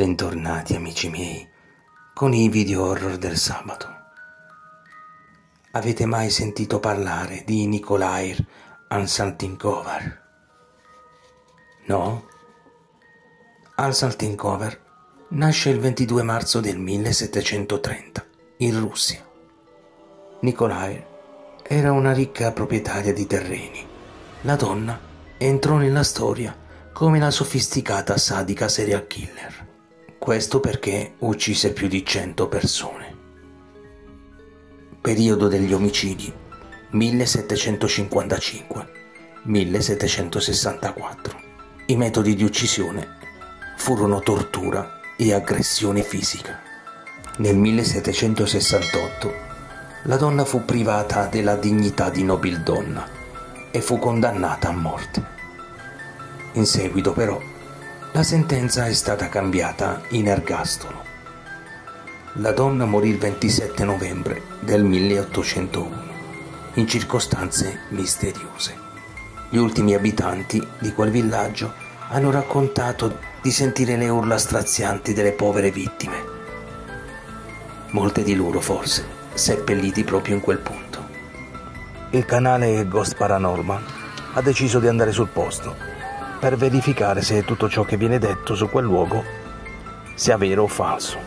Bentornati amici miei con i video horror del sabato. Avete mai sentito parlare di Nicolair Ansaltinkovar? No? Ansaltinkovar nasce il 22 marzo del 1730 in Russia. Nicolair era una ricca proprietaria di terreni. La donna entrò nella storia come la sofisticata sadica serial killer. Questo perché uccise più di 100 persone. Periodo degli omicidi 1755-1764. I metodi di uccisione furono tortura e aggressione fisica. Nel 1768 la donna fu privata della dignità di nobildonna e fu condannata a morte. In seguito però la sentenza è stata cambiata in ergastolo. La donna morì il 27 novembre del 1801 in circostanze misteriose. Gli ultimi abitanti di quel villaggio hanno raccontato di sentire le urla strazianti delle povere vittime. Molte di loro forse seppelliti proprio in quel punto. Il canale Ghost Paranormal ha deciso di andare sul posto per verificare se tutto ciò che viene detto su quel luogo sia vero o falso.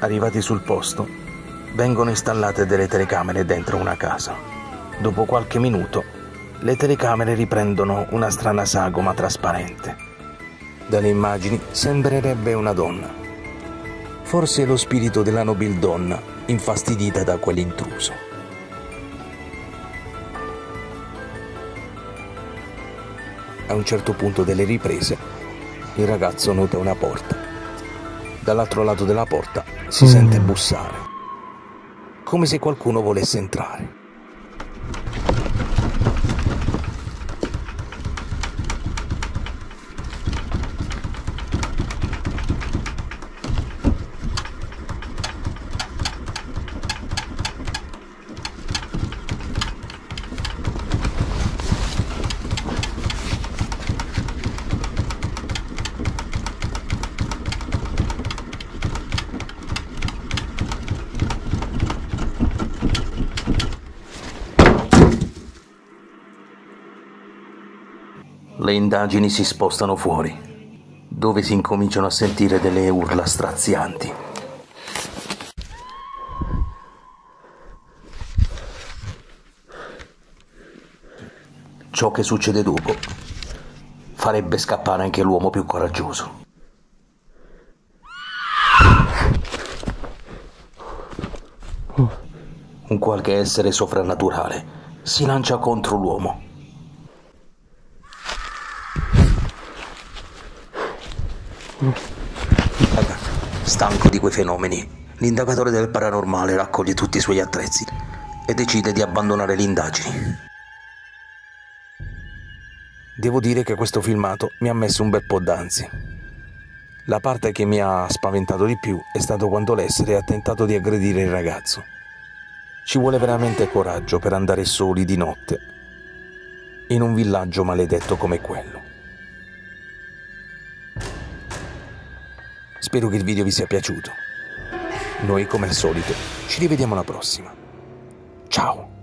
Arrivati sul posto, vengono installate delle telecamere dentro una casa. Dopo qualche minuto, le telecamere riprendono una strana sagoma trasparente. Dalle immagini sembrerebbe una donna. Forse lo spirito della nobildonna infastidita da quell'intruso. A un certo punto delle riprese, il ragazzo nota una porta. Dall'altro lato della porta si mm. sente bussare, come se qualcuno volesse entrare. Le indagini si spostano fuori, dove si incominciano a sentire delle urla strazianti. Ciò che succede dopo farebbe scappare anche l'uomo più coraggioso. Un qualche essere sovrannaturale si lancia contro l'uomo Stanco di quei fenomeni, l'indagatore del paranormale raccoglie tutti i suoi attrezzi e decide di abbandonare le indagini. Devo dire che questo filmato mi ha messo un bel po' d'ansia. La parte che mi ha spaventato di più è stato quando l'essere ha tentato di aggredire il ragazzo. Ci vuole veramente coraggio per andare soli di notte in un villaggio maledetto come quello. Spero che il video vi sia piaciuto. Noi, come al solito, ci rivediamo alla prossima. Ciao!